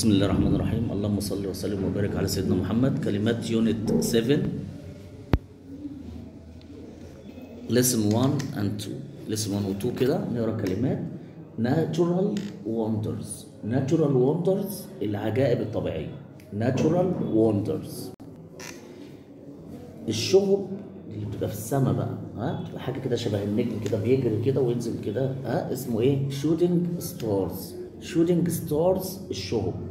بسم الله الرحمن الرحيم اللهم صل وسلم وبارك على سيدنا محمد كلمات unit 7 lesson 1 and 2 lesson 1 و 2 كده نقرا كلمات natural wonders. Natural wonders العجائب الطبيعية natural wonders. الشهب اللي بتبقى في السماء بقى ها؟ بتبقى حاجة كده شبه النجم كده بيجري كده وينزل كده ها؟ اسمه إيه؟ shooting stars shooting stars الشهب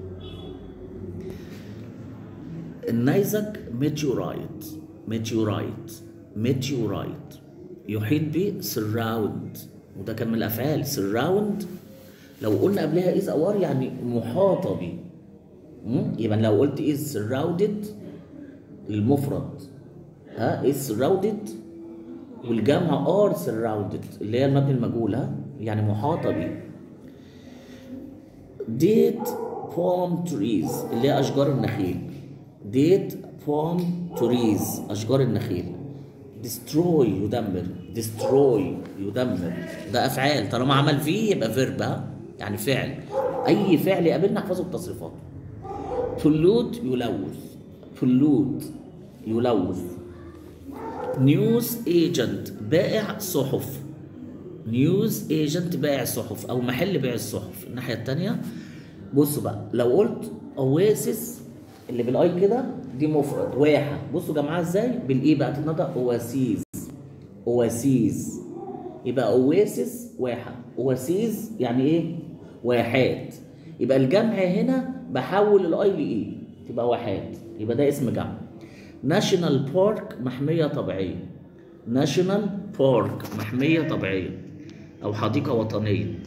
النيزك meteorite. meteorite. meteorite. يحيط به surround وده كان من الأفعال. surround لو قلنا قبلها is أو are يعني محاطة مم؟ يبقى لو قلت is surrounded المفرد. ها؟ is surrounded. والجمع are surrounded. اللي هي المبني المجهول ها؟ يعني محاطة بيه. Date palm trees. اللي هي أشجار النخيل. Date palm trees. أشجار النخيل. Destroy يدمر. Destroy يدمر. ده أفعال. طالما عمل فيه يبقى ها؟ يعني فعل. أي فعل يقابلنا احفظه بتصريفاته. Pollute يلوث. Pollute يلوث. newsagent بائع صحف. newsagent بائع صحف. أو محل بيع الصحف. الناحية الثانية بصوا بقى. لو قلت oasis اللي بال i كده دي مفرد واحه بصوا جمعها إزاي؟ بال e بقى تتنطق oases oases يبقى oasis واحه oases يعني إيه؟ واحات يبقى الجمع هنا بحول ال i ل e تبقى واحات يبقى ده اسم جمع. national park محمية طبيعية. national park محمية طبيعية. أو حديقة وطنية.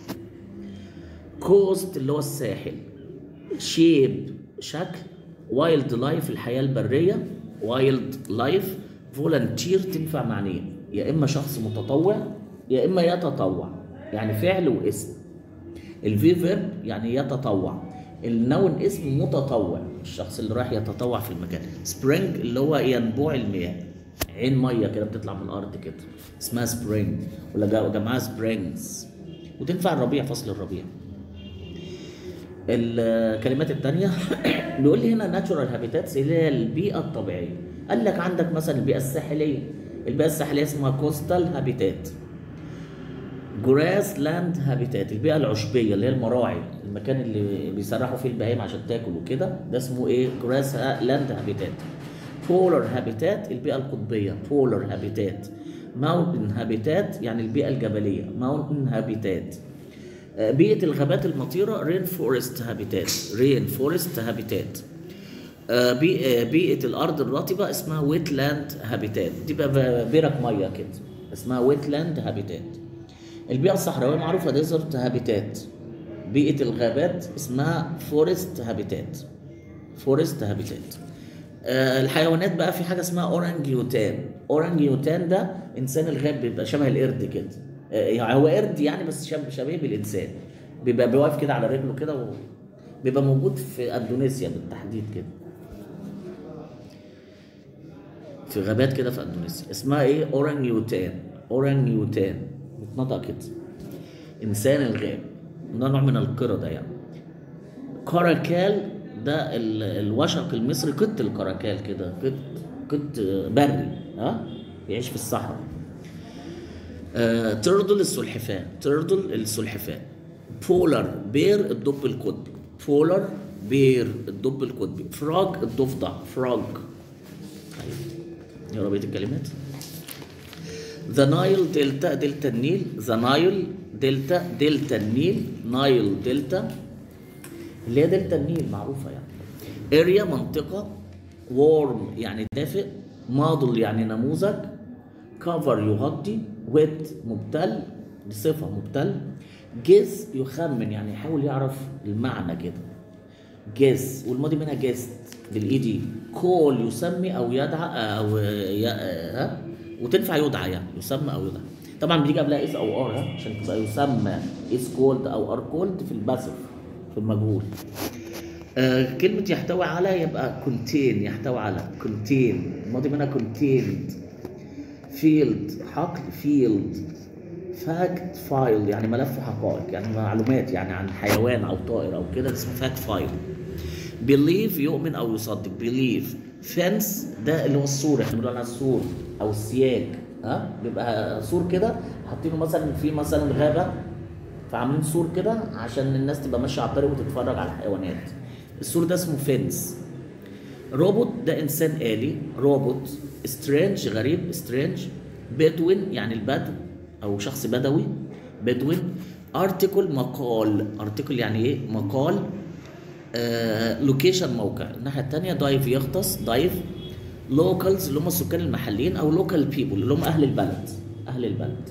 coast اللي هو الساحل. shape شكل. wildlife الحياة البرية. wildlife volunteer تنفع معنيين يا إما شخص متطوع يا إما يتطوع. يعني فعل واسم. ال v verb يعني يتطوع. ال noun اسم متطوع. الشخص اللي رايح يتطوع في المكان. spring اللي هو ينبوع المياه. عين مية كده بتطلع من الأرض كده. اسمها spring ولا جمعها springs وتنفع الربيع فصل الربيع. الكلمات الثانية بيقول لي هنا natural habitats اللي هي البيئة الطبيعية. قال لك عندك مثلا البيئة الساحلية. البيئة الساحلية اسمها coastal habitat grassland habitat البيئة العشبية اللي هي المراعي. المكان اللي بيسرحوا فيه البهايم عشان تاكل وكده. ده اسمه إيه؟ grassland habitat polar habitat البيئة القطبية. polar habitat mountain habitat يعني البيئة الجبلية. mountain habitat بيئة الغابات المطيرة rainforest habitat rainforest habitat بيئة الأرض الرطبة اسمها wetland habitat دي بقى برك مية كده. اسمها wetland habitat البيئة الصحراوية معروفة desert habitat بيئة الغابات اسمها forest habitat forest habitat الحيوانات بقى في حاجة اسمها orangutan orangutan ده إنسان الغاب بيبقى شبه القرد كده. يعني هو قرد يعني بس شبيه بالإنسان. بيبقى بيقف كده على رجله كده و... بيبقى موجود في أندونيسيا بالتحديد كده. في غابات كده في أندونيسيا. اسمها إيه؟ orangutan orangutan بتنطق كده. إنسان الغاب. ده نوع من القردة يعني. caracal ده الوشق المصري قط الكراكال كده قط قط بري ها؟ بيعيش في الصحراء. آه turtle السلحفاة. turtle السلحفاة. polar bear الدب القطبي. polar bear الدب القطبي. frog الضفدع. frog يا بقية الكلمات. the Nile Delta دلتا النيل the Nile Delta دلتا النيل Nile Delta اللي هي دلتا النيل معروفة يعني. area منطقة. warm يعني دافئ. موديل يعني نموذج. cover يغطي. wet مبتل دي صفه مبتل. guess يخمن يعني يحاول يعرف المعنى كده. guess والماضي منها guessed بال ed. call يسمي أو يدعى أو ي... ها؟ وتنفع يدعى يعني يسمى أو يدعى. طبعا بيجي قبلها is أو are عشان تبقى يسمى is called أو are called في ال passive في المجهول. آه كلمة يحتوي على يبقى contain يحتوي على contain الماضي منها contained field حقل field fact file يعني ملف حقائق يعني معلومات يعني عن حيوان أو طائر أو كده اسمه fact file believe يؤمن أو يصدق. believe fence ده اللي هو السور إحنا بنقول عليها السور أو السياج ها؟ بيبقى سور كده حاطينه مثلا في مثلا غابة فعاملين سور كده عشان الناس تبقى ماشية على الطريق وتتفرج على الحيوانات. السور ده اسمه fence روبوت ده إنسان آلي. robot strange غريب strange Bedouin يعني البدو أو شخص بدوي. Bedouin article مقال. article يعني إيه؟ مقال. location موقع. الناحية الثانية dive يغطس dive locals اللي هم السكان المحليين أو local people اللي هم أهل البلد. أهل البلد.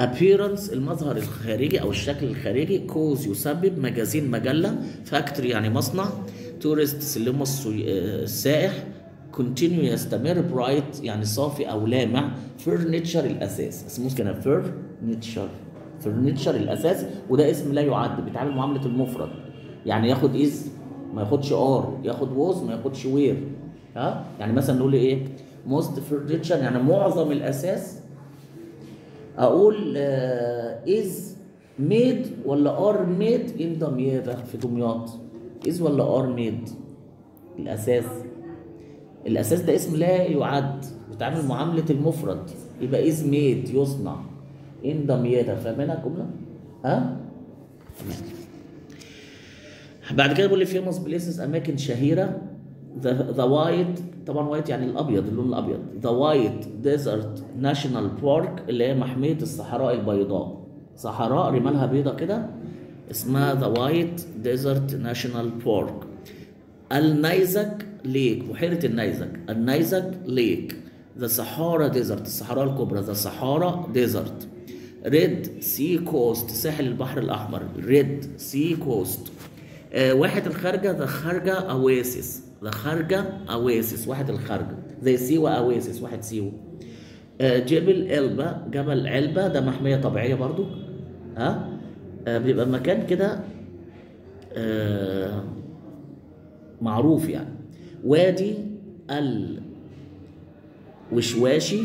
Appearance المظهر الخارجي أو الشكل الخارجي. cause يسبب. magazine مجلة. factory يعني مصنع. tourists اللي هم آه، السائح. continue يستمر bright يعني صافي أو لامع furniture الأثاث. اسمه كده؟ furniture furniture الأثاث. وده اسم لا يعد بيتعامل معاملة المفرد. يعني ياخد is ما ياخدش are ياخد was ما ياخدش were ها؟ يعني مثلا نقول إيه؟ most furniture يعني معظم الأثاث. أقول is made ولا are made in Damietta في دمياط. is ولا are made الأثاث. الأثاث ده اسم لا يعد. بيتعامل معاملة المفرد. يبقى is made يصنع. in Damietta فاهمينها الجملة؟ ها؟ بعد كده بيقول لي famous places أماكن شهيرة. the white طبعا white يعني الأبيض اللون الأبيض. the White Desert National Park اللي هي محمية الصحراء البيضاء. صحراء رمالها بيضة كده. اسمها the White Desert National Park النيزك lake بحيرة النيزك النيزك lake. the Sahara Desert الصحراء الكبرى the Sahara Desert Red Sea coast ساحل البحر الأحمر. Red Sea coast واحة الخارجة the Kharga Oasis the Kharga Oasis واحة الخارجة زي سيوة أواسيس واحد سيوة آه جبل علبة جبل علبة. ده محمية طبيعية برضو. ها؟ آه بيبقى مكان كده آه معروف يعني. وادي الوشواشي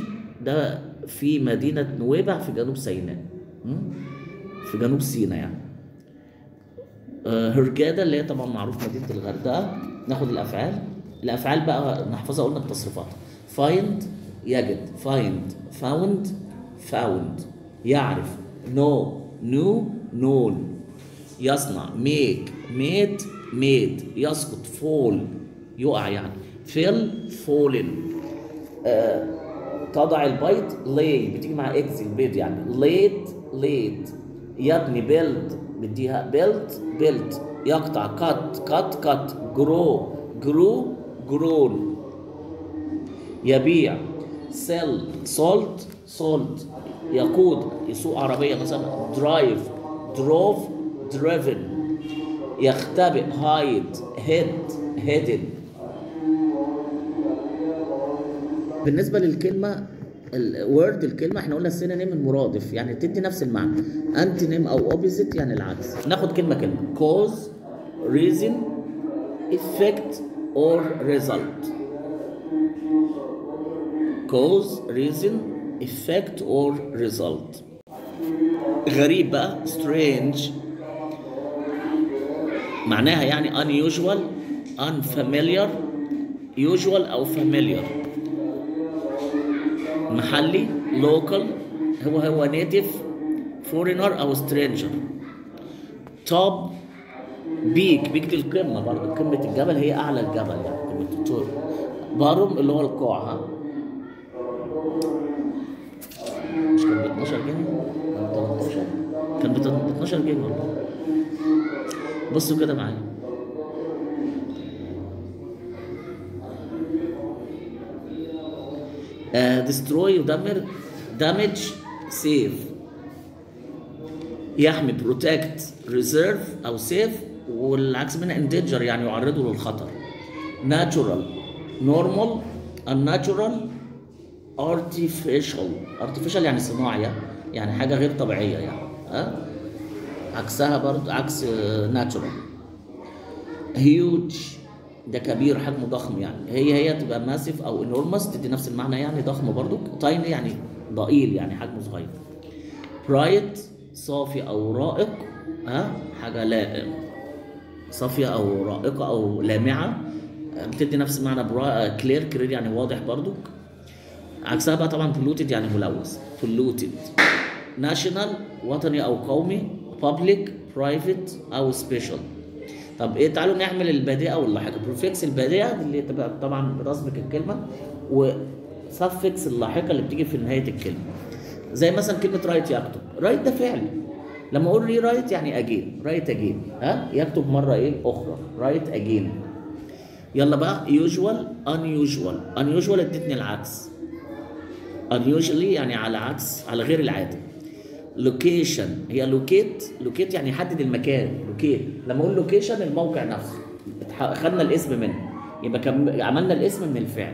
ده في مدينة نويبع في جنوب سيناء? في جنوب سيناء يعني. آه، هرجادة اللي هي طبعا معروف مدينة الغردقة. ناخد الأفعال. الأفعال بقى نحفظها قلنا التصريفات. Find يجد. Find. Found found. يعرف. Know knew known. يصنع. Make made made يسقط fall يقع يعني. fell fallen آه، تضع البيض lay بتيجي مع eggs البيض يعني. laid laid. يبني build بديها built built يقطع. cut cut cut. grow grew grown. يبيع. sell. sold sold. يقود. يسوق عربية مثلا. drive. drove driven. يختبئ hide hid hidden بالنسبة للكلمة ال word الكلمة إحنا قلنا ال synonym المرادف يعني تدي نفس المعنى. انتونيم أو اوبوزيت يعني العكس. ناخد كلمة كلمة. cause reason effect or result. cause reason effect or result. غريب بقى strange. معناها يعني unusual unfamiliar usual أو familiar. محلي local هو هو native foreigner أو stranger. Top بيك بيك دي القمة برضه. قمة الجبل هي أعلى الجبل يعني قمة الطور. بارم اللي هو القاع ها؟ مش كان ب 12 جنيه؟ كان ب 13 كان ب 12 جنيه والله. بصوا كده معايا. destroy يدمر damage save يحمي protect preserve أو save والعكس منها endanger يعني يعرضه للخطر. natural normal ال natural artificial. artificial يعني صناعي يعني حاجة غير طبيعية يعني ها عكسها برضه عكس natural huge ده كبير حجمه ضخم يعني. هي هي تبقى massive أو enormous تدي نفس المعنى يعني ضخم برضو. tiny يعني ضئيل يعني حجمه صغير. bright صافي أو رائق ها حاجة لائق صافية أو رائقة أو لامعة بتدي نفس المعنى برا clear clear يعني واضح برضو. عكسها بقى طبعا polluted يعني ملوث. polluted. national وطني أو قومي. Public private أو special. طب إيه تعالوا نعمل البادئة واللاحقه prefix البادئة اللي تبقى طبعا رسمك الكلمة و suffix اللاحقة اللي بتيجي في نهاية الكلمة. زي مثلا كلمة write يكتب. write ده فعل. لما أقول rewrite يعني again write again ها؟ يكتب مرة إيه؟ أخرى. write again يلا بقى. usual unusual. unusual ادتني العكس. unusually يعني على عكس على غير العاده location هي locate locate يعني يحدد المكان. locate لما أقول location الموقع نفسه. خدنا الاسم منه. يبقى كم... عملنا الاسم من الفعل.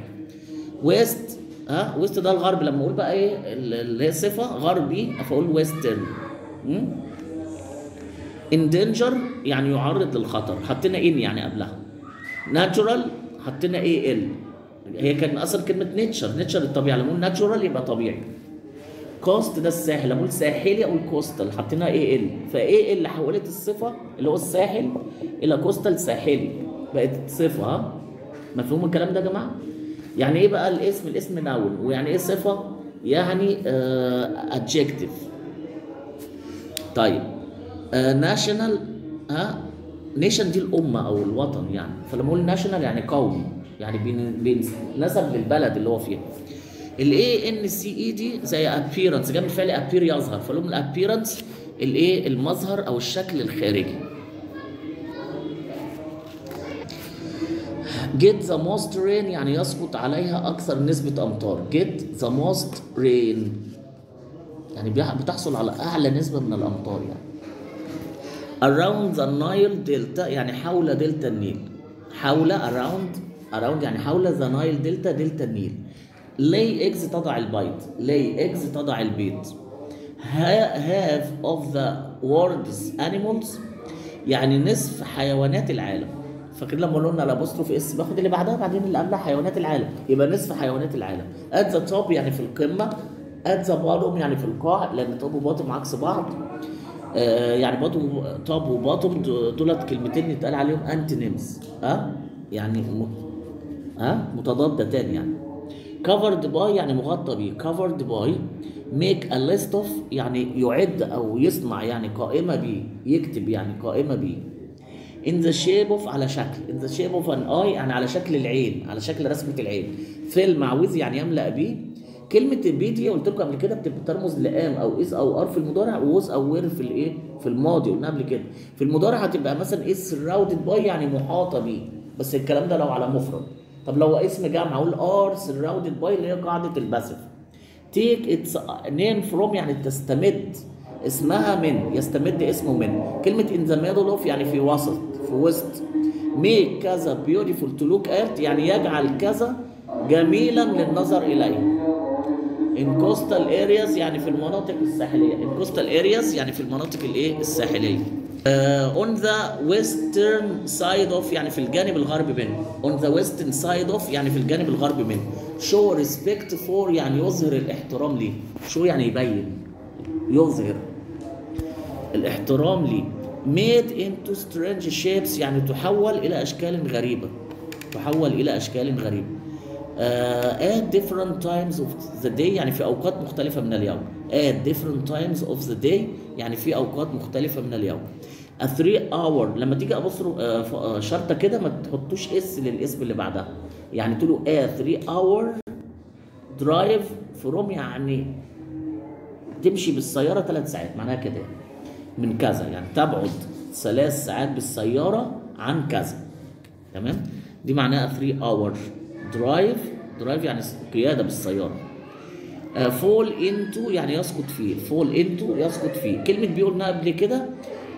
west ها؟ west ده الغرب. لما أقول بقى إيه ال- اللي هي صفة غربي فأقول western endanger يعني يعرض للخطر. حطينا en يعني قبلها. natural حطينا A L هي كان أصلا كلمة nature nature الطبيعه لما أقول natural يبقى طبيعي. coast ده الساحل. لما أقول ساحلي أقول coastal حطينا A L ف A L حولت الصفة اللي هو الساحل إلى coastal ساحلي. بقت صفة ها؟ مفهوم الكلام ده يا جماعة؟ يعني إيه بقى الاسم؟ الاسم noun ويعني إيه صفة؟ يعني adjective طيب national ها nation دي الأمة أو الوطن يعني. فلما أقول national يعني قومي. يعني بين- بينسب للبلد اللي هو فيها. ال A N C E دي زي appearance جنب الفعل appear يظهر. فلهم ال appearance الايه المظهر أو الشكل الخارجي. get the most rain يعني يسقط عليها أكثر نسبة أمطار. get the most rain. يعني بتحصل على أعلى نسبة من الأمطار يعني. around the Nile delta يعني حول دلتا النيل. حول around around يعني حول the Nile delta دلتا النيل. Lay eggs تضع البيض. lay eggs تضع Ha- half of the world's animals. يعني نصف حيوانات العالم. فاكرين لما قلنا ال apostrophe s باخد اللي بعدها بعدين اللي قبلها حيوانات العالم. يبقى نصف حيوانات العالم. At the top يعني في القمة at the bottom يعني في القاع لأن top و bottom عكس بعض. آه، يعني bottom top و bottom دولت كلمتين يتقال عليهم antonyms ها؟ يعني م... ها؟ متضادتان يعني. Covered by يعني مغطى بيه covered by make a list of يعني يعد أو يصنع يعني قائمة بيه يكتب يعني قائمة بيه in the shape of على شكل. In the shape of an eye يعني على شكل العين. على شكل رسمة العين. Fill مع with يعني يملأ بيه كلمة be دي قلت لكم قبل كده بتبقى ترمز ل am أو is أو are في المضارع و was أو were في الإيه؟ في الماضي. قلنا قبل كده. في المضارع هتبقى مثلا is surrounded by يعني محاطة بيه بس الكلام ده لو على مفرد. طب لو اسم جمع أقول are surrounded by اللي هي قاعدة ال passive. take its name from يعني تستمد اسمها من يستمد اسمه من. كلمة in the middle of يعني في وسط في وسط. Make كذا beautiful to look at يعني يجعل كذا جميلا للنظر إليه. In coastal areas يعني في المناطق الساحلية. In coastal areas يعني في المناطق الإيه؟ الساحلية. On the western side of يعني في الجانب الغربي منه on the western side of يعني في الجانب الغربي منه show respect for يعني يظهر الاحترام ليه show يعني يبين؟ يظهر الاحترام ليه made into strange shapes يعني تحول إلى أشكال غريبة. تحول إلى أشكال غريبة. uh, at different times of the day يعني في أوقات مختلفة من اليوم. at different times of the day يعني في أوقات مختلفة من اليوم. A three hour. لما تيجي أبص آه، آه، شرطة كده ما تحطوش اس للإسم اللي بعدها. يعني تقولوا a three hour drive from يعني تمشي بالسيارة ثلاث ساعات. معناها كده يعني. من كذا يعني. تبعد ثلاث ساعات بالسيارة عن كذا. تمام؟ دي معناها 3 hour drive drive يعني قيادة بالسيارة. fall into يعني يسقط فيه. fall into يسقط فيه. كلمة be قلنا قبل كده آه،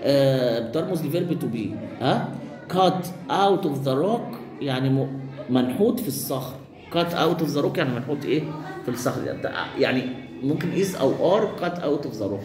بترمز ل verb to be ها؟ cut out of the rock يعني منحوت في الصخر. cut out of the rock يعني منحوت إيه؟ في الصخر. يعني ممكن is أو are cut out of the rock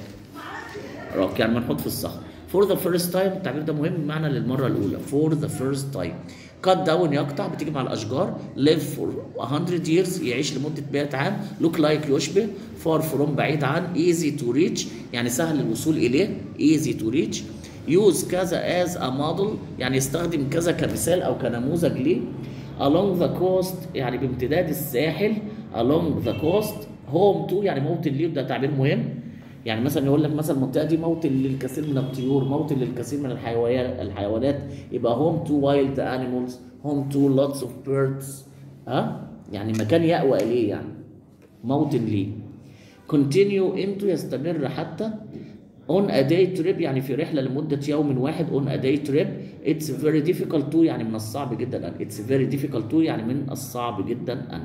روك يعني منحوت في الصخر. for the first time التعبير ده مهم معنى للمرة الأولى. for the first time cut down يقطع بتيجي مع الأشجار live for 100 years يعيش لمدة 100 عام look like يشبه far from بعيد عن easy to reach يعني سهل الوصول إليه easy to reach use كذا as a model يعني يستخدم كذا كمثال أو كنموذج ليه. along the coast يعني بامتداد الساحل along the coast home to يعني موطن ليه ده تعبير مهم. يعني مثلا يقول لك مثلا المنطقة دي موطن للكثير من الطيور موطن للكثير من الحيوانات. يبقى home to wild animals home to lots of birds. ها؟ يعني مكان يأوى إليه يعني. موطن ليه. continue into يستمر حتى on a day trip يعني في رحلة لمدة يوم واحد on a day trip. It's very difficult to يعني من الصعب جدا. أن it's very difficult to يعني من الصعب جدا. أن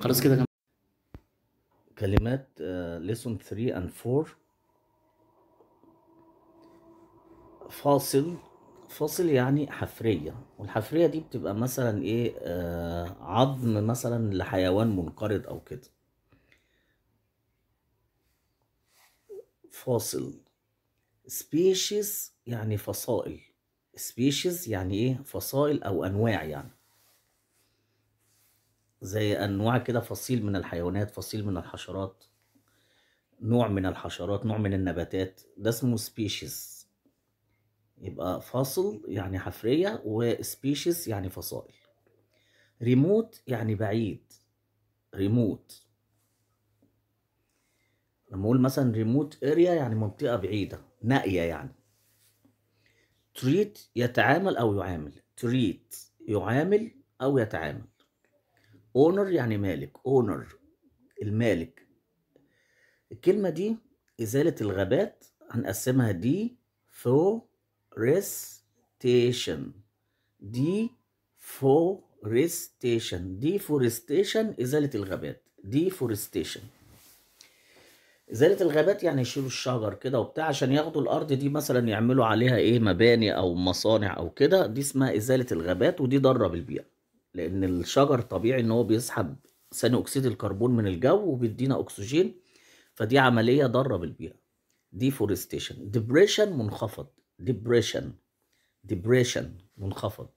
خلاص كده. كلمات uh, lesson 3 and 4 فاصل فاصل يعني حفرية. والحفرية دي بتبقى مثلا إيه آه عظم مثلا لحيوان منقرض أو كده. فاصل. species يعني فصائل. species يعني إيه؟ فصائل أو أنواع يعني. زي أنواع كده فصيل من الحيوانات فصيل من الحشرات نوع من الحشرات نوع من النباتات. ده اسمه species. يبقى fossil يعني حفرية و species يعني فصائل. ريموت يعني بعيد. ريموت لما أقول مثلا remote area يعني منطقة بعيدة نائية يعني. treat يتعامل أو يعامل. treat يعامل أو يتعامل. owner يعني مالك owner المالك. الكلمة دي إزالة الغابات هنقسمها de fo restation de forestation deforestation إزالة الغابات. deforestation إزالة الغابات يعني يشيلوا الشجر كده وبتاع عشان ياخدوا الأرض دي مثلا يعملوا عليها إيه مباني أو مصانع أو كده. دي اسمها إزالة الغابات ودي ضارة بالبيئة. لأن الشجر طبيعي إن هو بيسحب ثاني أكسيد الكربون من الجو وبيدينا أكسجين فدي عملية ضارة بالبيئة. deforestation depression منخفض depression depression منخفض.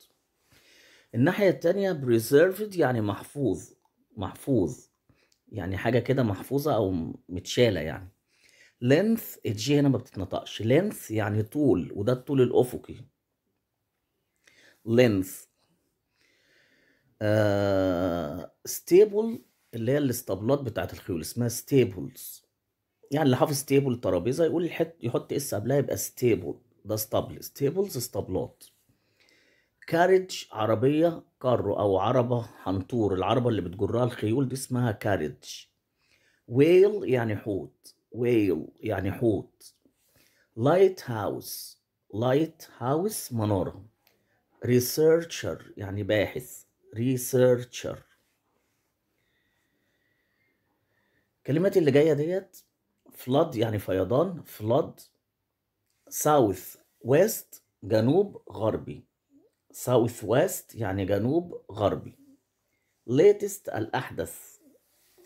الناحية التانية preserved يعني محفوظ محفوظ يعني حاجة كده محفوظة أو متشالة يعني. Length الجي هنا ما بتتنطقش. Length يعني طول وده الطول الأفقي. Length آه stable اللي هي الاسطبلات بتاعت الخيول اسمها stables. يعني اللي حافظ table ترابيزة يقول يحط يحط s قبلها يبقى stable ده اسطبل stables اسطبلات. carriage عربية كارو أو عربة حنطور العربة اللي بتجرها الخيول دي اسمها carriage whale يعني حوت. whale يعني حوت. lighthouse lighthouse منارة. researcher يعني باحث. researcher الكلمات اللي جاية ديت flood يعني فيضان flood southwest جنوب غربي. southwest يعني جنوب غربي. latest الأحدث.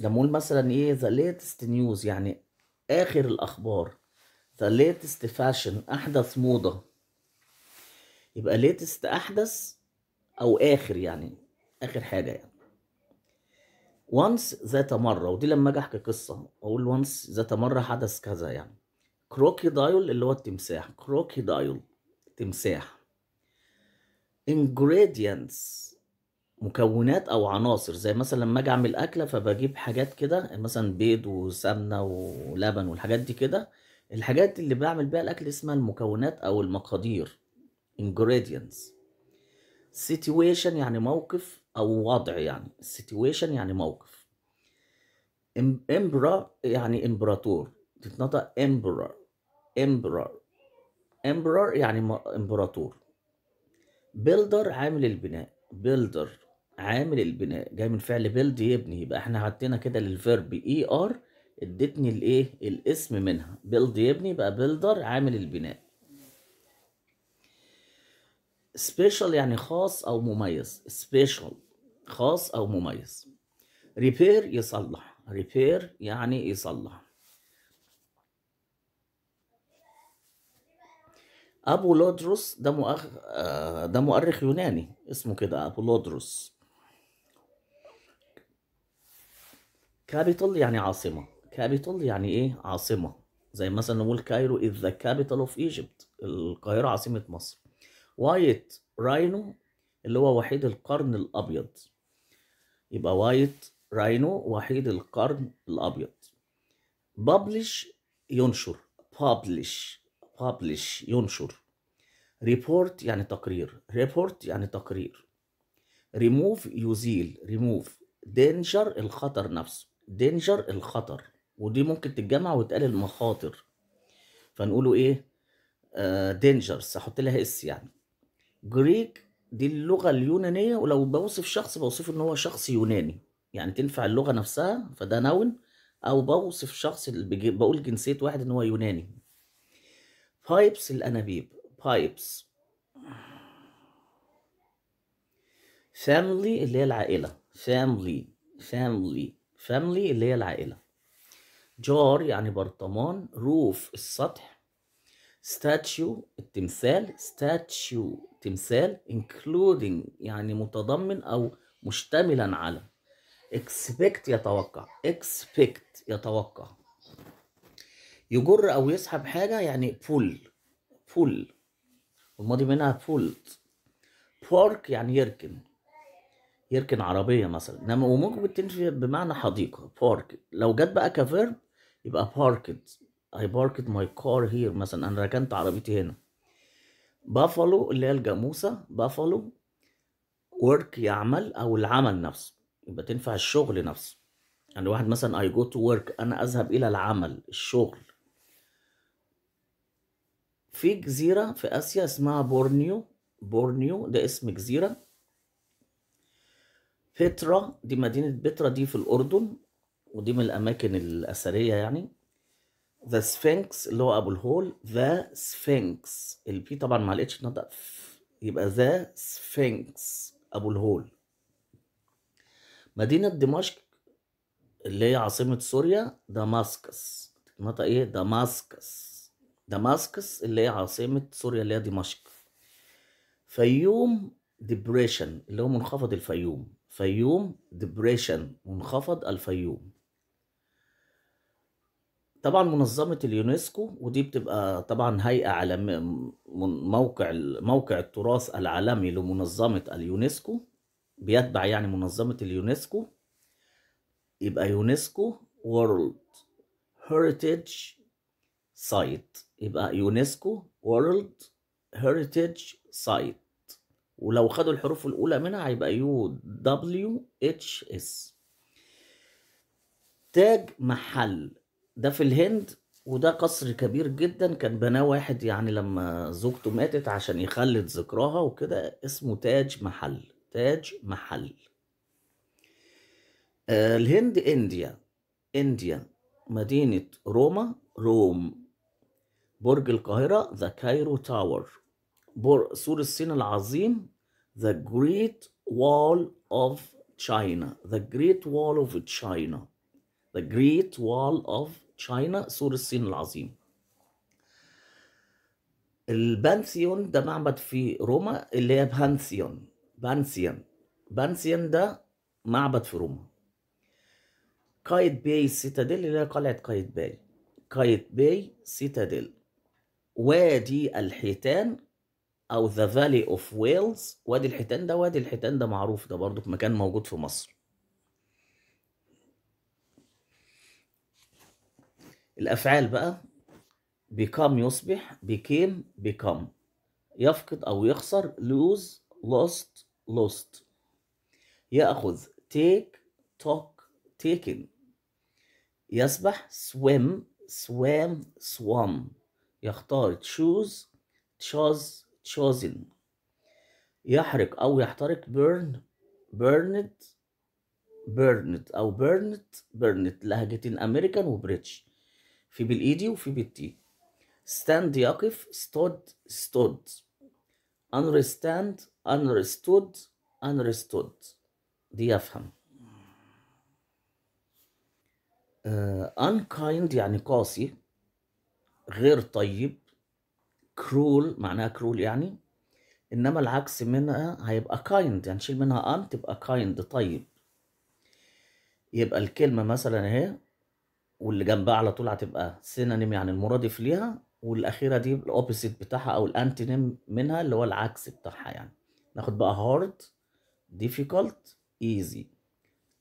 لما نقول مثلا إيه؟ the latest news يعني آخر الأخبار. the latest fashion أحدث موضة. يبقى latest أحدث أو آخر يعني. آخر حاجة يعني. once ذات مرة ودي لما أجي أحكي قصة أقول once ذات مرة حدث كذا يعني. crocodile اللي هو التمساح. crocodile تمساح. Ingredients مكونات أو عناصر. زي مثلا لما أجي أعمل أكلة فبجيب حاجات كده مثلا بيض وسمنة ولبن والحاجات دي كده. الحاجات اللي بعمل بيها الأكل اسمها المكونات أو المقادير. Ingredients. Situation يعني موقف أو وضع يعني situation يعني موقف. emperor يعني إمبراطور. تتنطق emperor emperor emperor يعني إمبراطور. builder عامل البناء. builder عامل البناء. جاي من فعل build يبني. يبقى إحنا حطينا كده لل verb e r ادتني الإيه؟ الاسم منها. build يبني يبقى builder عامل البناء. special يعني خاص أو مميز. special خاص أو مميز. repair يصلح. repair يعني يصلح. أبولودروس ده مؤخ... آه، ده مؤرخ يوناني. اسمه كده أبولودروس. capital يعني عاصمة. capital يعني إيه؟ عاصمة. زي مثلا نقول Cairo is the capital of Egypt. القاهرة عاصمة مصر. white rhino اللي هو وحيد القرن الأبيض. يبقى white rhino وحيد القرن الأبيض. publish ينشر publish publish ينشر. report يعني تقرير report يعني تقرير. remove يزيل remove danger الخطر نفسه danger الخطر. ودي ممكن تتجمع وتقال المخاطر. فنقوله إيه؟ آه dangers أحط لها s يعني. Greek دي اللغة اليونانية ولو بوصف شخص بوصفه إن هو شخص يوناني. يعني تنفع اللغة نفسها فده noun أو بوصف شخص بقول جنسية واحد إن هو يوناني. pipes الأنابيب. بايبس family اللي هي العائلة. Family. Family. Family اللي هي العائلة. جار يعني برطمان. روف السطح. Statue التمثال statue تمثال including يعني متضمن أو مشتملا على. expect يتوقع expect يتوقع. يجر أو يسحب حاجة يعني pull pull. والماضي منها pulled. park يعني يركن. يركن عربية مثلا. انما وممكن تنفي بمعنى حديقة بارك لو جت بقى كفيرب يبقى parked. I parked my car here. مثلا أنا ركنت عربيتي هنا. بافالو اللي هي الجاموسة بافالو work يعمل أو العمل نفسه. يبقى تنفع الشغل نفسه. يعني واحد مثلا I go to work أنا أذهب إلى العمل الشغل. في جزيرة في آسيا اسمها بورنيو. بورنيو ده اسم جزيرة. بترا دي مدينة بترا دي في الأردن ودي من الأماكن الأثرية يعني. The Sphinx اللي هو أبو الهول The Sphinx ال p طبعا ما لقيتش نطق ف- يبقى The Sphinx أبو الهول. مدينة دمشق اللي هي عاصمة سوريا Damascus نطق إيه؟ Damascus Damascus اللي هي عاصمة سوريا اللي هي دمشق. Fayoum Depression اللي هو منخفض الفيوم. Fayoum Depression منخفض الفيوم. طبعا منظمة اليونسكو ودي بتبقى طبعا هيئة عالمية موقع موقع التراث العالمي لمنظمة اليونسكو بيتبع يعني منظمة اليونسكو. يبقى UNESCO World Heritage Site يبقى UNESCO World Heritage Site ولو خدوا الحروف الأولى منها هيبقى UWHS تاج محل. ده في الهند وده قصر كبير جدا. كان بناه واحد يعني لما زوجته ماتت عشان يخلد ذكراها وكده اسمه تاج محل. تاج محل. آه، الهند India. India. مدينة روما. Rome. برج القاهرة. The Cairo Tower. سور الصين العظيم. The Great Wall of China. The Great Wall of China. The Great Wall of China سور الصين العظيم. البانثيون ده معبد في روما اللي هي Pantheon Pantheon. Pantheon ده معبد في روما. Qaitbay Citadel اللي هي قلعة قايتباي Qaitbay Citadel. وادي الحيتان أو The Valley of Whales وادي الحيتان ده وادي الحيتان ده معروف ده برضو مكان موجود في مصر. الافعال بقى become يصبح became become يفقد أو يخسر lose lost lost ياخذ take took taken يسبح swim swam swam يختار choose chose chosen يحرق أو يحترق burn burned burned أو burned burned لهجتين أمريكان وبريتش في بالإيدي وفي بالتي stand يقف stood stood. understand understood understood. دي يفهم. uh, unkind يعني قاسي غير طيب cruel معناها cruel يعني. إنما العكس منها هيبقى kind يعني شيل منها un تبقى kind طيب. يبقى الكلمة مثلا اهي. واللي جنبها على طول هتبقى synonym يعني المرادف ليها والأخيرة دي ال opposite بتاعها أو ال antonym منها اللي هو العكس بتاعها يعني. ناخد بقى hard difficult easy.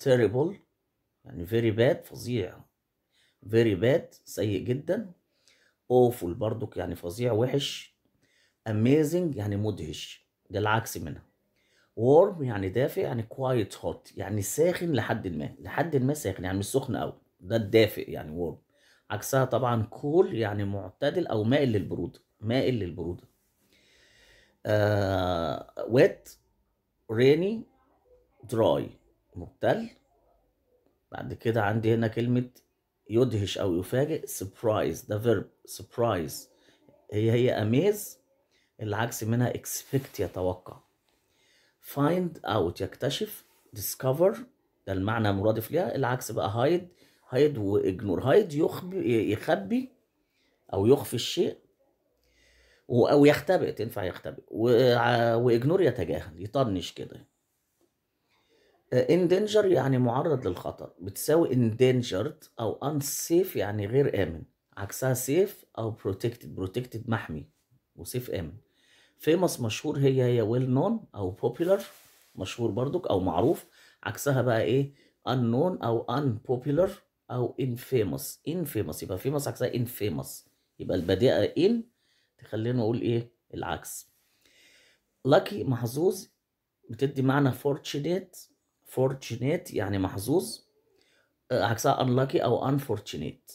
terrible يعني very bad فظيع. very bad سيء جدا. awful برضك يعني فظيع وحش. amazing يعني مدهش. ده العكس منها. warm يعني دافئ يعني quite hot يعني ساخن لحد ما. لحد ما ساخن يعني مش سخن قوي ده الدافئ يعني warm عكسها طبعا cool يعني معتدل أو مائل للبرودة مائل للبرودة. آه wet rainy dry. مبتل. بعد كده عندي هنا كلمة يدهش أو يفاجئ surprise. ده verb surprise. هي هي amaze. العكس منها expect يتوقع. find out يكتشف. discover. ده المعنى مرادف ليها. العكس بقى hide. Hide وإجنور. hide يخبي يخبي أو يخفي الشيء و- أو يختبئ تنفع يختبئ. وإجنور يتجاهل يطنش كده. in danger يعني معرض للخطر. بتساوي endangered أو unsafe يعني غير آمن. عكسها safe أو protected protected محمي وسيف آمن. famous مشهور هي هي well known أو popular مشهور برضك أو معروف. عكسها بقى إيه؟ unknown أو unpopular أو infamous. Infamous يبقى famous عكسها infamous. يبقى البديهة in تخلينا نقول إيه؟ العكس. Lucky محظوظ. بتدي معنى fortunate. fortunate يعني محظوظ. آه، عكسها unlucky أو unfortunate.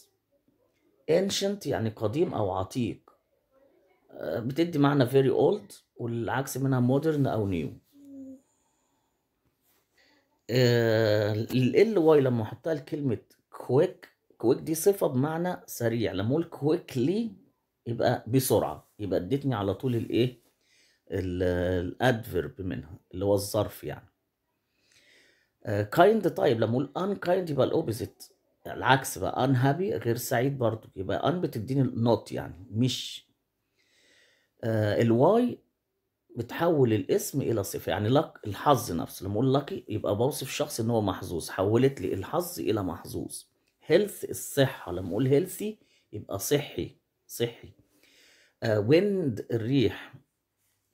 ancient يعني قديم أو عتيق. آه، بتدي معنى very old والعكس منها modern أو new. ال واي لما أحطها لكلمة quick quick دي صفة بمعنى سريع. لما أقول quickly يبقى بسرعة. يبقى ادتني على طول الايه ال adverb منها اللي هو الظرف يعني. kind طيب. لما أقول unkind يبقى ال opposite العكس بقى unhappy غير سعيد برضو. يبقى un بتديني not يعني مش. ال y بتحول الاسم إلى صفة يعني luck الحظ نفسه لما أقول lucky يبقى بوصف شخص إن هو محظوظ حولت لي الحظ إلى محظوظ. health الصحة لما أقول healthy يبقى صحي صحي. wind الريح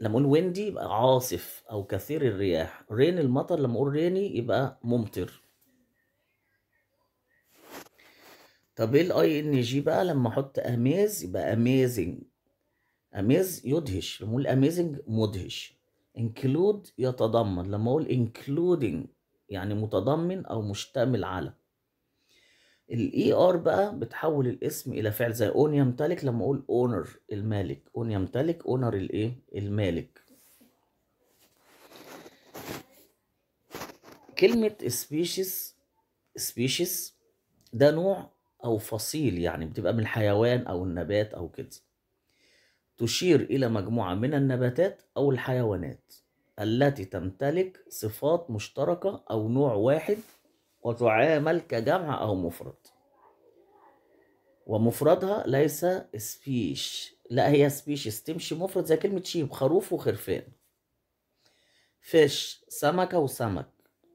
لما أقول windy يبقى عاصف أو كثير الرياح. rain المطر لما أقول rainy يبقى ممطر. طب إيه ال ing بقى؟ لما أحط amaze يبقى amazing amaze يدهش. لما أقول amazing مدهش. include يتضمن. لما أقول including يعني متضمن أو مشتمل على. ال er بقى بتحول الاسم إلى فعل زي own يمتلك. لما أقول owner المالك. own يمتلك owner الايه المالك. كلمة species species ده نوع أو فصيل يعني بتبقى من الحيوان أو النبات أو كده. تشير إلى مجموعة من النباتات أو الحيوانات التي تمتلك صفات مشتركة أو نوع واحد وتعامل كجمع أو مفرد. ومفردها ليس specie لا هي species تمشي مفرد زي كلمة sheep خروف وخرفان. fish سمكة وسمك.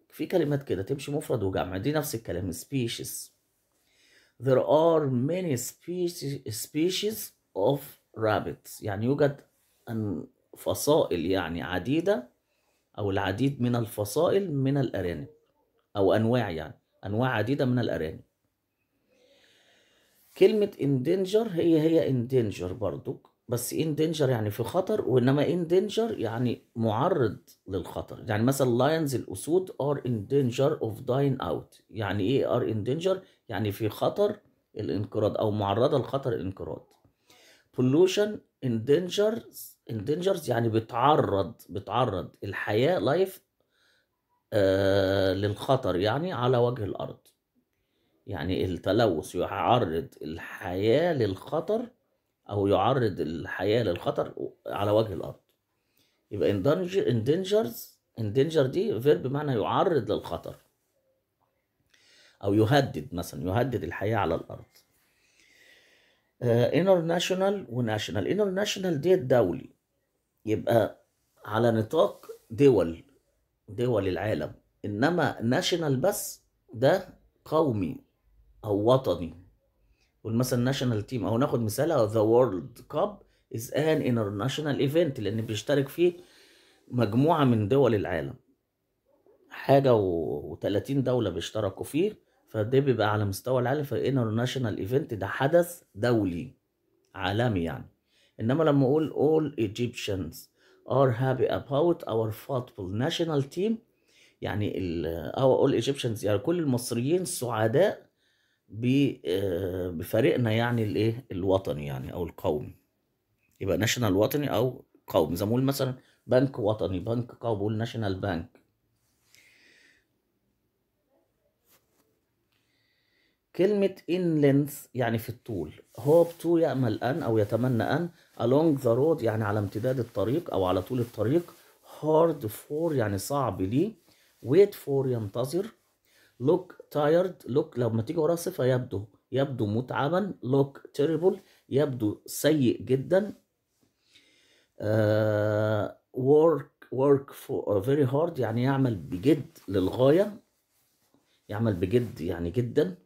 في كلمات كده تمشي مفرد وجمع دي نفس الكلام species There are many species, species of rabbits يعني يوجد فصائل يعني عديدة أو العديد من الفصائل من الأرانب أو أنواع يعني أنواع عديدة من الأرانب. كلمة endanger هي هي endanger برضو بس endanger يعني في خطر وإنما endanger يعني معرض للخطر. يعني مثلا lions الأسود are in danger of dying out. يعني إيه are in danger يعني في خطر الانقراض أو معرضة لخطر الانقراض. Pollution endangers endangers يعني بتعرض بتعرض الحياة life آه للخطر يعني على وجه الأرض. يعني التلوث يعرض الحياة للخطر أو يعرض الحياة للخطر على وجه الأرض. يبقى endanger endangers endanger دي verb بمعنى يعرض للخطر. أو يهدد مثلا يهدد الحياة على الأرض. international و national international ديت دولي. يبقى على نطاق دول دول العالم. إنما national بس ده قومي أو وطني. والمثلا national team أو ناخد مثال the World Cup is an international event لأن بيشترك فيه مجموعة من دول العالم. حاجة و30 دولة بيشتركوا فيه. فده بيبقى على مستوى العالم ف international event ده حدث دولي عالمي يعني. إنما لما أقول all Egyptians are happy about our football national team يعني أو all Egyptians يعني كل المصريين سعداء آه، بفريقنا يعني الإيه؟ الوطني يعني أو القومي. يبقى national وطني أو قومي. زي ما مثلا بنك وطني بنك قومي بقول ناشونال بانك كلمة in length يعني في الطول. hope to يأمل أن أو يتمنى أن along the road يعني على امتداد الطريق أو على طول الطريق. hard for يعني صعب لي. wait for ينتظر. look tired. look لما تيجي وراها صفة يبدو. يبدو متعبا. look terrible. يبدو سيء جدا. آه work work for very hard يعني يعمل بجد للغاية. يعمل بجد يعني جدا.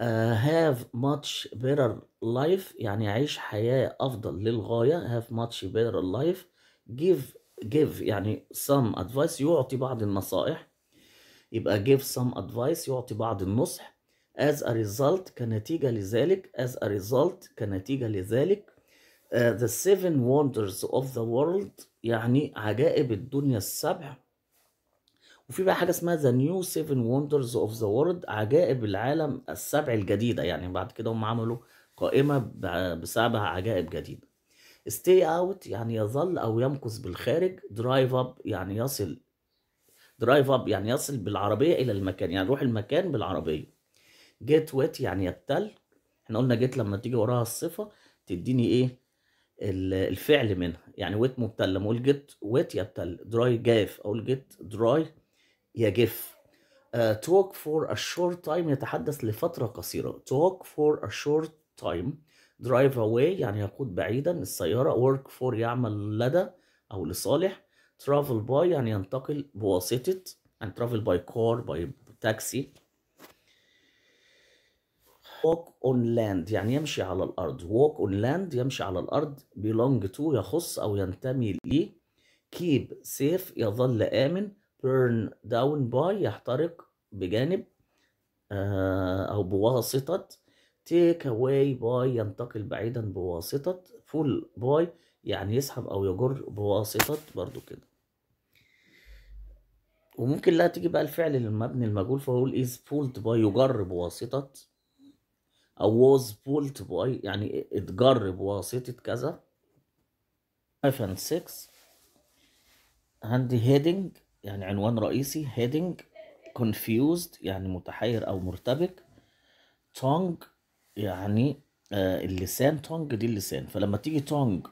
Uh, have much better life يعني يعيش حياة أفضل للغاية have much better life give give يعني some advice يعطي بعض النصائح يبقى give some advice يعطي بعض النصح as a result كنتيجة لذلك as a result كنتيجة لذلك uh, the seven wonders of the world يعني عجائب الدنيا السبع وفي بقى حاجة اسمها The New Seven Wonders of the World عجائب العالم السبع الجديدة يعني بعد كده هم عملوا قائمة ب- بسبع عجائب جديدة. Stay out يعني يظل أو يمكث بالخارج Drive up يعني يصل Drive up يعني يصل بالعربية إلى المكان يعني يروح المكان بالعربية. Get wet يعني يبتل. إحنا قلنا get لما تيجي وراها الصفة تديني إيه؟ ال- الفعل منها يعني wet مبتل لما أقول get wet يبتل dry جاف أقول get dry يجف. talk for a short time يتحدث لفترة قصيرة. talk for a short time drive away يعني يقود بعيدا السيارة work for يعمل لدى أو لصالح. travel by يعني ينتقل بواسطة. يعني travel by car by taxi walk on land يعني يمشي على الأرض. walk on land يمشي على الأرض. belong to يخص أو ينتمي ليه keep safe يظل آمن. Burn down by يحترق بجانب آه، أو بواسطة. take away by ينتقل بعيدا بواسطة. pull by يعني يسحب أو يجر بواسطة برضو كده. وممكن لا تيجي بقى الفعل للمبني المجهول فأقول is pulled by يجر بواسطة أو was pulled by يعني اتجر بواسطة كذا. 5 and 6 عندي heading يعني عنوان رئيسي heading confused يعني متحير أو مرتبك. Tongue يعني آه اللسان tongue دي اللسان. فلما تيجي tongue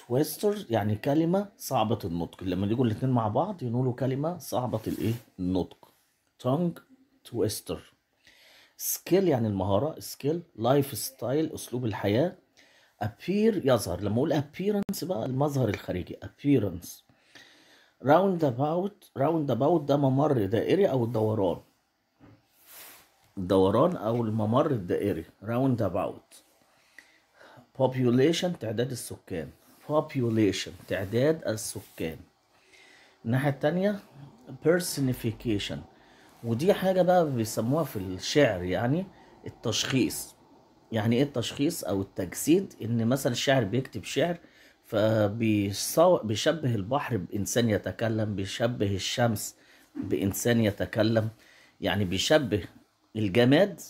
twister يعني كلمة صعبة النطق. لما يجوا الاتنين مع بعض ينقولوا كلمة صعبة الإيه؟ النطق. Tongue twister. skill يعني المهارة skill life style أسلوب الحياة. Appear يظهر. لما أقول appearance بقى المظهر الخارجي. Appearance. Round about round about ده ممر دائري أو الدوران الدوران أو الممر الدائري. Round about. Population تعداد السكان. Population تعداد السكان. الناحية التانية personification. ودي حاجة بقى بيسموها في الشعر يعني التشخيص. يعني إيه التشخيص أو التجسيد؟ إن مثلا الشاعر بيكتب شعر فبيشبه البحر بإنسان يتكلم بيشبه الشمس بإنسان يتكلم. يعني بيشبه الجماد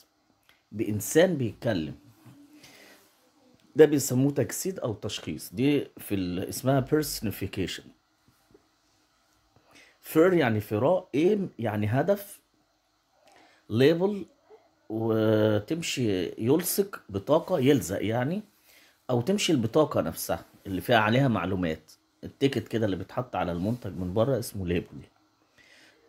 بإنسان بيتكلم. ده بيسموه تجسيد أو تشخيص. دي في اسمها personification. فر يعني فراء إيم يعني هدف ليبل وتمشي يلصق بطاقة يلزق يعني أو تمشي البطاقة نفسها. اللي فيها عليها معلومات. ال ticket كده اللي بيتحط على المنتج من بره اسمه label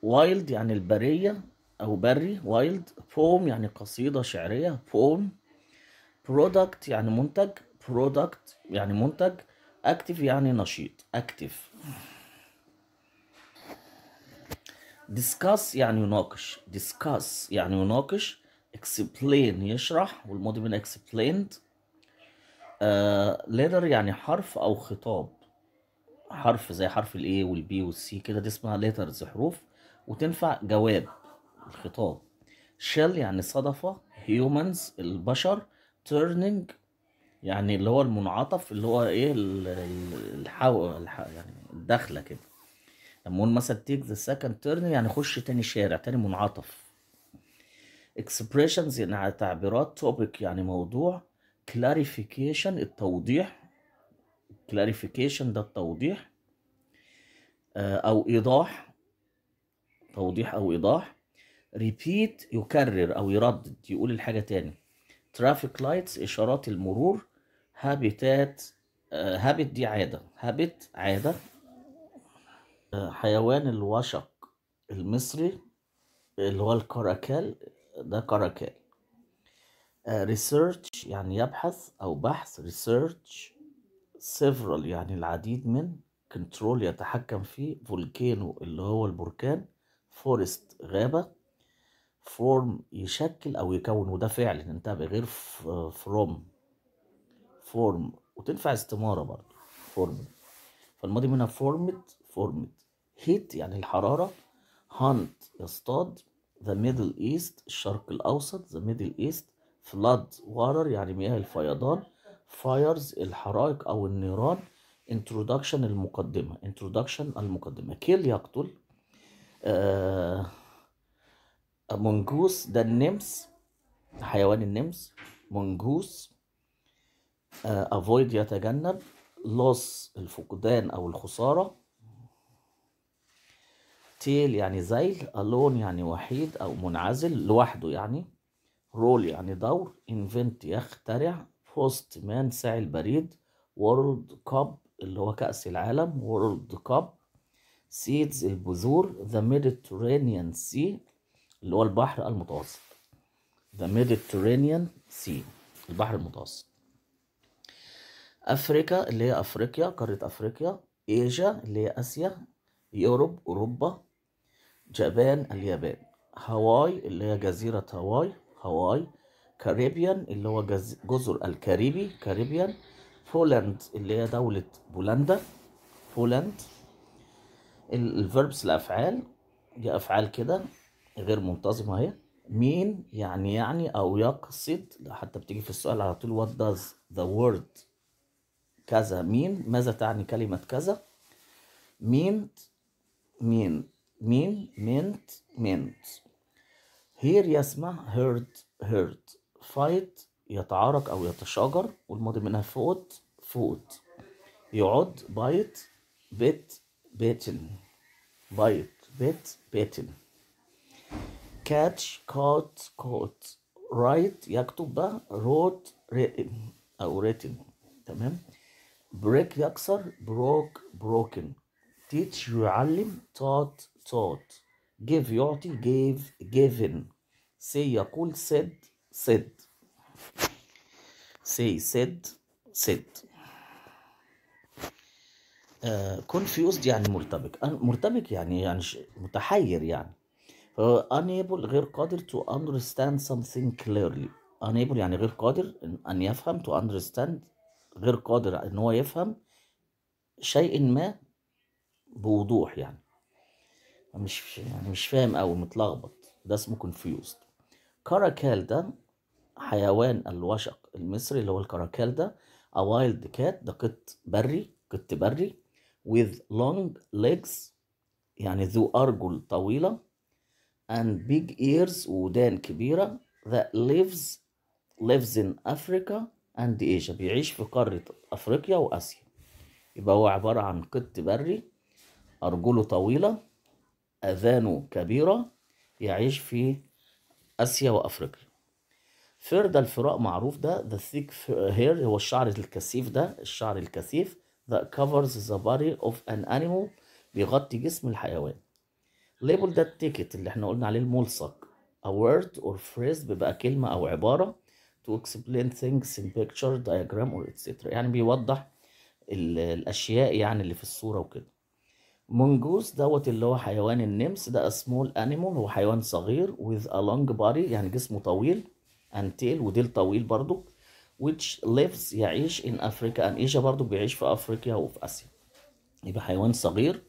wild يعني البرية أو بري wild. poem يعني قصيدة شعرية. poem product يعني منتج. product يعني منتج. active يعني نشيط. active. discuss يعني يناقش. discuss يعني يناقش. explain يشرح. والماضي منها explained آه letter يعني حرف أو خطاب. حرف زي حرف ال A وال B وال C كده دي اسمها letters حروف. وتنفع جواب الخطاب. shell يعني صدفة humans البشر turning يعني اللي هو المنعطف اللي هو إيه ال- ال- الحو الح... يعني الدخلة كده. لما نقول مثلا take the second turn يعني خش تاني شارع تاني منعطف. expressions يعني تعبيرات topic يعني موضوع. Clarification التوضيح. Clarification ده التوضيح. آه، أو إيضاح. توضيح أو إيضاح. Repeat يكرر أو يردد يقول الحاجة تاني. Traffic lights إشارات المرور. Habitat آه، habit دي عادة. Habit عادة. آه، حيوان الوشق المصري اللي هو ال caracal ده caracal research يعني يبحث أو بحث research several يعني العديد من control يتحكم فيه volcano اللي هو البركان forest غابة form يشكل أو يكون وده فعل انتبه غير from form وتنفع استمارة برضه form فالماضي منها formed formed heat يعني الحرارة. hunt يصطاد. the Middle East الشرق الأوسط. the Middle East flood water يعني مياه الفيضان fires الحرائق أو النيران introduction المقدمة introduction المقدمة. kill يقتل؟ آه mongoose ده النمس حيوان النمس mongoose آه avoid يتجنب loss الفقدان أو الخسارة. tail يعني ذيل alone يعني وحيد أو منعزل لوحده يعني. role يعني دور invent يخترع postman ساعي البريد World Cup اللي هو كأس العالم World Cup seeds البذور the Mediterranean Sea اللي هو البحر المتوسط. the Mediterranean Sea البحر المتوسط. أفريكا اللي هي أفريقيا قارة أفريقيا. ايجا اللي هي آسيا. Europe أوروبا. Japan اليابان. Hawaii اللي هي جزيرة هاواي. Hawaii Caribbean اللي هو جز... جزر الكاريبي Caribbean Poland اللي هي دولة بولندا Poland ال verbs الأفعال دي أفعال كده غير منتظمة أهي. mean يعني يعني أو يقصد حتى بتيجي في السؤال على طول what does the word كذا mean ماذا تعني كلمة كذا؟ mean mean mean meant meant. hear يسمع heard heard fight يتعارك أو يتشاجر والماضي منها fought fought يعض بايت بيت بيتن بايت بيت بيتن catch caught caught write يكتب بقى wrote written أو written تمام break يكسر broke broken teach يعلم taught taught give يعطي gave given. Say يقول said said. Say said آه confused يعني مرتبك. مرتبك يعني يعني متحير يعني. unable غير قادر to understand something clearly. Unable يعني غير قادر أن يفهم to understand غير قادر إن هو يفهم شيء ما بوضوح يعني. مش يعني مش فاهم أو متلخبط. ده اسمه confused. Caracal ده حيوان الوشق المصري اللي هو ال caracal ده a wild cat ده قط بري قط بري with long legs يعني ذو أرجل طويلة and big ears ودان كبيرة that lives lives in Africa and Asia. بيعيش في قارة أفريقيا وآسيا. يبقى هو عبارة عن قط بري أرجله طويلة أذانه كبيرة يعيش في آسيا وأفريقيا. فر ده الفراء معروف ده the thick hair هو الشعر الكثيف ده الشعر الكثيف that covers the body of an animal بيغطي جسم الحيوان. Label ده التيكت اللي إحنا قلنا عليه الملصق. A word or phrase بيبقى كلمة أو عبارة to explain things in picture diagram or etc يعني بيوضح ال- الأشياء يعني اللي في الصورة وكده. Mongoose دوت اللي هو حيوان النمس ده small animal هو حيوان صغير with a long body يعني جسمه طويل and tail وديل طويل برضو which lives يعيش in Africa and Asia برضو بيعيش في أفريقيا وفي آسيا. يبقى حيوان صغير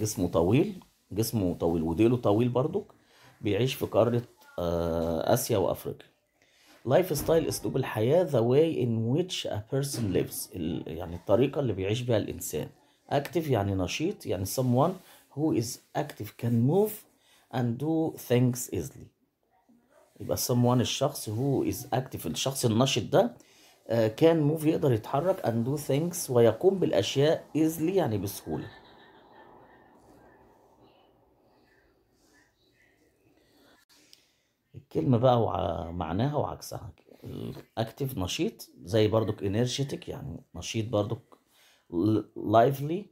جسمه طويل جسمه طويل وديله طويل برضو بيعيش في قارة آه، آسيا وأفريقيا. Lifestyle أسلوب الحياة way in which a person lives ال- يعني الطريقة اللي بيعيش بيها الإنسان. Active يعني نشيط يعني someone who is active can move and do things easily. يبقى someone الشخص who is active الشخص النشط ده آه، can move يقدر يتحرك and do things ويقوم بالأشياء easily يعني بسهولة. الكلمة بقى ومعناها وعكسها اكتف نشيط زي برضك انرجيتك يعني نشيط برضك Lively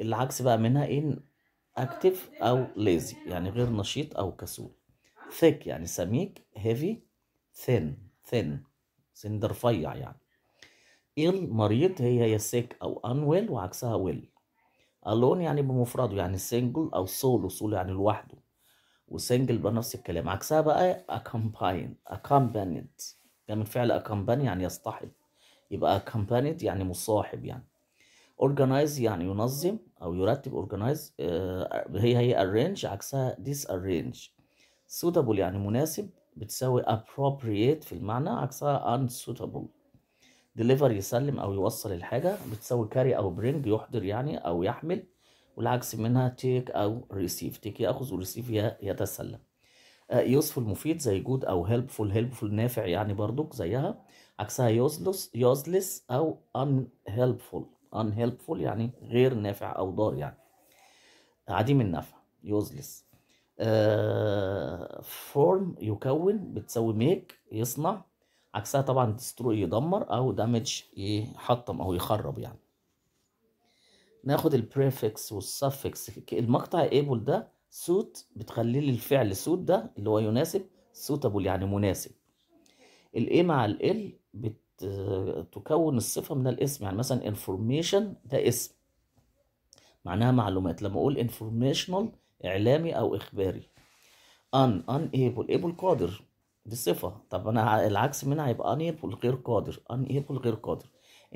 العكس بقى منها inactive أو lazy يعني غير نشيط أو كسول. Thick يعني سميك heavy thin thin thin رفيع يعني. ill مريض هي هي sick أو unwell وعكسها well. alone يعني بمفرده يعني single أو solo solo يعني لوحده. و single بنفس الكلام. عكسها بقى accompanied accompanied. ده من فعل accompany يعني يصطحب يبقى accompanied يعني مصاحب يعني. Organize يعني ينظم أو يرتب organize آه، هي هي arrange عكسها disarrange. suitable يعني مناسب بتساوي appropriate في المعنى عكسها unsuitable. deliver يسلم أو يوصل الحاجة بتساوي carry أو bring يحضر يعني أو يحمل والعكس منها take أو receive. take ياخذ وريسيف يتسلم. آه، useful مفيد زي good أو helpful. helpful نافع يعني برضك زيها عكسها useless useless أو unhelpful. Unhelpful يعني غير نافع أو ضار يعني. عديم النفع useless. آه، form يكون بتساوي make يصنع. عكسها طبعا destroy يدمر أو damage يحطم أو يخرب يعني. ناخد ال prefix وال suffix المقطع able ده suit بتخلي لي الفعل suit ده اللي هو يناسب Suitable يعني مناسب. ال a مع l بتكون الصفة من الاسم يعني مثلا information ده اسم. معناها معلومات. لما أقول informational إعلامي أو إخباري. un un able able قادر. دي صفة. طب أنا العكس منها هيبقى unable غير قادر. unable غير قادر.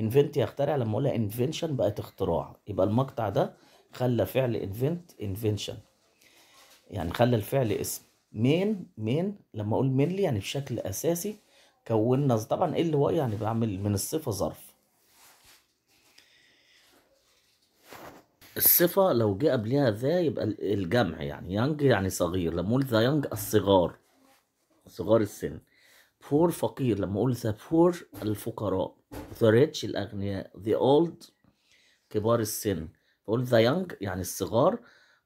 Invent يخترع. لما أقولها invention بقت اختراع. يبقى المقطع ده خلى فعل invent invention يعني خلى الفعل اسم. main main لما أقول mainly يعني بشكل أساسي كونا طبعا إيه اللي هو يعني بعمل من الصفة ظرف. الصفة لو جه قبلها the يبقى ال- الجمع يعني young يعني صغير لما أقول the young الصغار صغار السن. Poor فقير لما أقول the poor الفقراء. The rich الأغنياء. The old كبار السن. بقول the young يعني الصغار.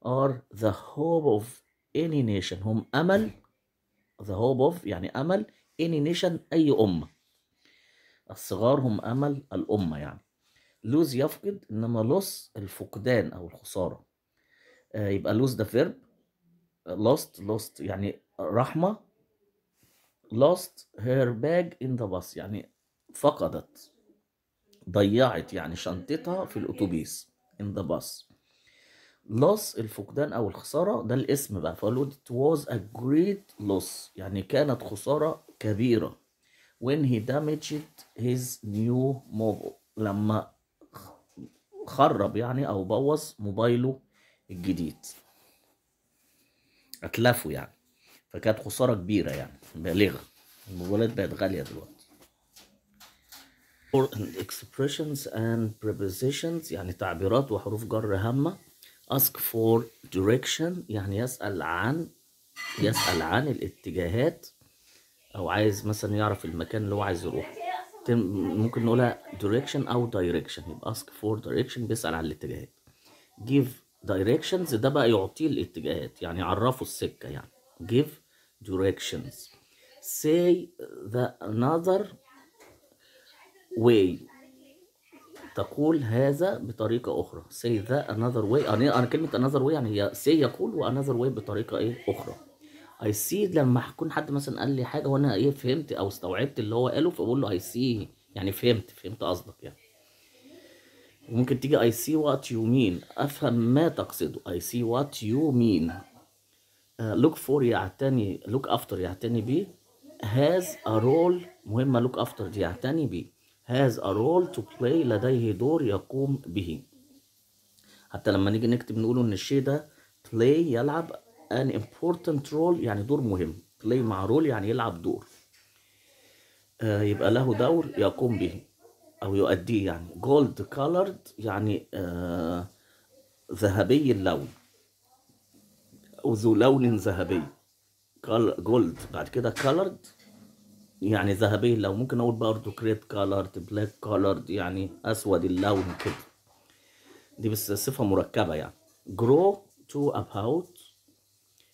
are the hope of any nation. هم أمل the hope of يعني أمل any nation أي أمة. الصغار هم أمل الأمة يعني. lose يفقد إنما loss الفقدان أو الخسارة. آه، يبقى lose ده verb. lost lost يعني رحمة. lost her bag in the bus يعني فقدت. ضيعت يعني شنطتها في الأتوبيس in the bus. Loss الفقدان أو الخسارة ده الاسم بقى فقالوا it was a great loss. يعني كانت خسارة كبيرة. When he damaged his new mobile لما خرب يعني أو بوظ موبايله الجديد. أتلفه يعني. فكانت خسارة كبيرة يعني بالغة. الموبايلات بقت غالية دلوقتي. Expressions and prepositions يعني تعبيرات وحروف جر هامة. Ask for direction يعني يسأل عن يسأل عن الاتجاهات أو عايز مثلا يعرف المكان اللي هو عايز يروح. تم- ممكن نقولها direction أو direction يبقى ask for direction بيسأل عن الاتجاهات. Give directions ده بقى يعطيه الاتجاهات يعني يعرفه السكة يعني. Give directions. Say the another way. تقول هذا بطريقة أخرى. Say that another way. أنا أنا كلمة another way يعني هي say يقول و another way بطريقة إيه؟ أخرى. I see لما يكون حد مثلا قال لي حاجة وأنا إيه فهمت أو استوعبت اللي هو قاله فبقول له I see يعني فهمت فهمت قصدك يعني. وممكن تيجي I see what you mean. أفهم ما تقصده. I see what you mean. Uh, look for يعتني look after يعتني بيه. Has a role. مهمة look after دي يعتني بيه. Has a role to play لديه دور يقوم به. حتى لما نيجي نكتب نقوله إن الشيء ده play يلعب an important role يعني دور مهم. play مع role يعني يلعب دور. آه يبقى له دور يقوم به أو يؤديه يعني. gold colored يعني آه ذهبي اللون. أو ذو لون ذهبي. Gold بعد كده colored. يعني ذهبي اللون ممكن أقول برضه كريت colored black colored يعني أسود اللون كده. دي بس صفة مركبة يعني. Grow to about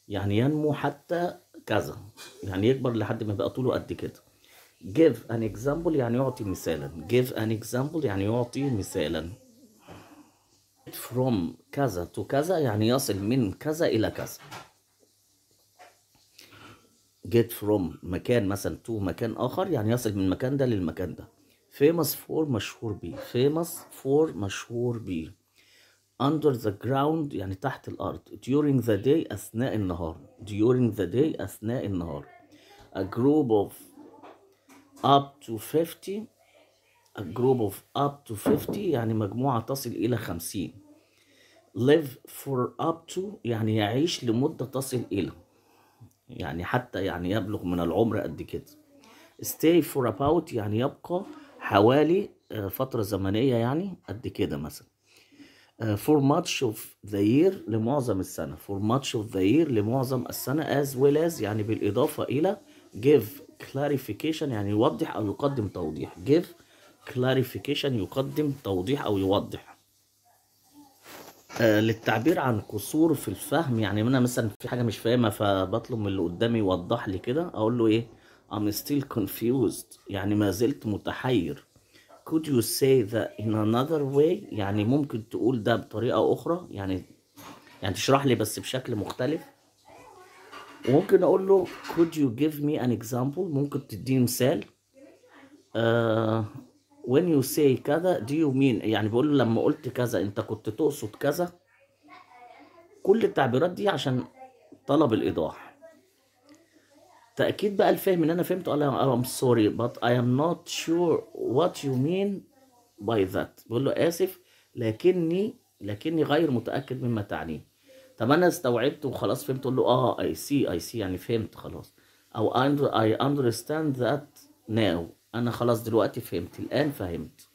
يعني ينمو حتى كذا. يعني يكبر لحد ما يبقى طوله قد كده. Give an example يعني يعطي مثالا. Give an example يعني يعطي مثالا. From كذا to كذا يعني يصل من كذا إلى كذا. Get from مكان مثلا to مكان آخر يعني يصل من المكان ده للمكان ده. famous for مشهور بيه famous for مشهور بيه under the ground يعني تحت الأرض. during the day أثناء النهار. during the day أثناء النهار. a group of up to 50 a group of up to 50 يعني مجموعة تصل إلى 50 live for up to يعني يعيش لمدة تصل إلى. يعني حتى يعني يبلغ من العمر قد كده. Stay for about يعني يبقى حوالي آه، فترة زمنية يعني قد كده مثلا. آه، for much of the year لمعظم السنة. For much of the year لمعظم السنة as well as يعني بالإضافة إلى give clarification يعني يوضح أو يقدم توضيح. Give clarification يقدم توضيح أو يوضح. للتعبير عن قصور في الفهم. يعني أنا مثلا في حاجة مش فاهمها فبطلب من اللي قدامي يوضح لي كده أقول له إيه؟ I'm still confused. يعني ما زلت متحير. Could you say that in another way يعني ممكن تقول ده بطريقة أخرى؟ يعني يعني تشرح لي بس بشكل مختلف. وممكن أقول له could you give me an example ممكن تديني مثال؟ آه when you say كذا do you mean يعني بقول له لما قلت كذا انت كنت تقصد كذا؟ كل التعبيرات دي عشان طلب الإيضاح. تأكيد بقى الفهم اللي أنا فهمته قال I'm sorry but I am not sure what you mean by that. بقول له آسف لكني لكني غير متأكد مما تعنيه. طب أنا استوعبت وخلاص فهمت أقول له آه I see I see يعني فهمت خلاص. أو I understand that now. أنا خلاص دلوقتي فهمت الآن فهمت.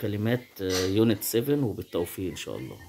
كلمات يونت 7 وبالتوفيق إن شاء الله.